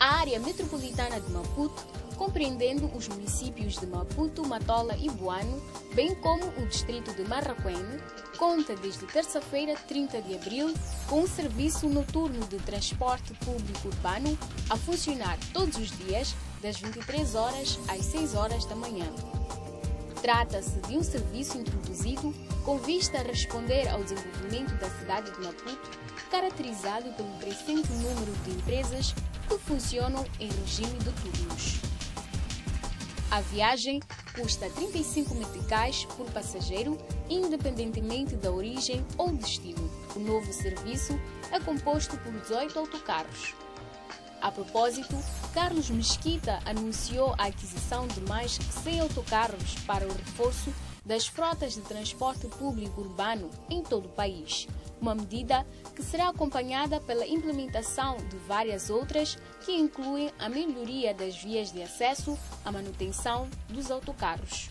A área metropolitana de Maputo, compreendendo os municípios de Maputo, Matola e Buano, bem como o distrito de Marraquene, conta desde terça-feira, 30 de abril, com um serviço noturno de transporte público urbano a funcionar todos os dias, das 23 horas às 6 horas da manhã. Trata-se de um serviço introduzido com vista a responder ao desenvolvimento da cidade de Maputo, caracterizado pelo crescente número de empresas que funcionam em regime de turnos. A viagem custa 35 meticais por passageiro, independentemente da origem ou destino. O novo serviço é composto por 18 autocarros. A propósito, Carlos Mesquita anunciou a aquisição de mais 100 autocarros para o reforço das frotas de transporte público urbano em todo o país, uma medida que será acompanhada pela implementação de várias outras que incluem a melhoria das vias de acesso à manutenção dos autocarros.